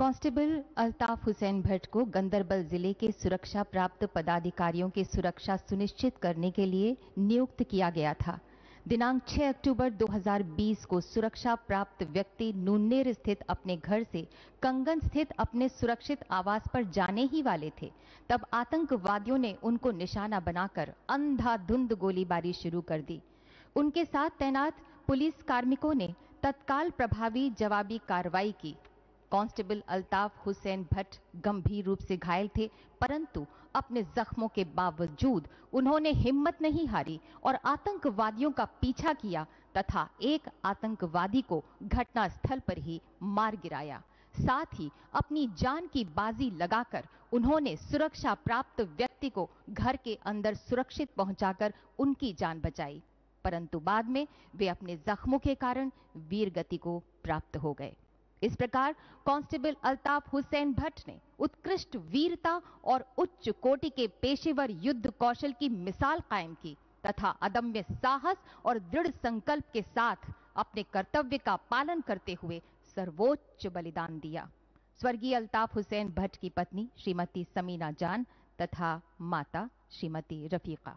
Constable Altaf Hussain Bhatt को गंदरबल ज़िले के सुरक्षा प्राप्त पदाधिकारियों की सुरक्षा सुनिश्चित करने के लिए नियुक्त किया गया था। दिनांक 6 अक्टूबर 2020 को सुरक्षा प्राप्त व्यक्ति नूनेर स्थित अपने घर से कंगन स्थित अपने सुरक्षित आवास पर जाने ही वाले थे। तब आतंकवादियों ने उनको निशाना बनाकर अंधाधुंध गोलीबारी शुरू कर दी। उनके साथ तैनात पुलिस कार्मिकों ने तत्काल प्रभावी जवाबी कार्रवाई की। कांस्टेबल अल्ताफ हुसैन भट्ट गंभीर रूप से घायल थे, परंतु अपने जख्मों के बावजूद उन्होंने हिम्मत नहीं हारी और आतंकवादियों का पीछा किया तथा एक आतंकवादी को घटनास्थल पर ही मार गिराया। साथ ही अपनी जान की बाजी लगाकर उन्होंने सुरक्षा प्राप्त व्यक्ति को घर के अंदर सुरक्षित पहुंचाकर उनकी जान बचाई, परंतु बाद में वे अपने जख्मों के कारण वीर गति को प्राप्त हो गए। इस प्रकार कांस्टेबल अल्ताफ हुसैन भट्ट ने उत्कृष्ट वीरता और उच्च कोटि के पेशेवर युद्ध कौशल की मिसाल कायम की तथा अदम्य साहस और दृढ़ संकल्प के साथ अपने कर्तव्य का पालन करते हुए सर्वोच्च बलिदान दिया। स्वर्गीय अल्ताफ हुसैन भट्ट की पत्नी श्रीमती समीना जान तथा माता श्रीमती रफीका।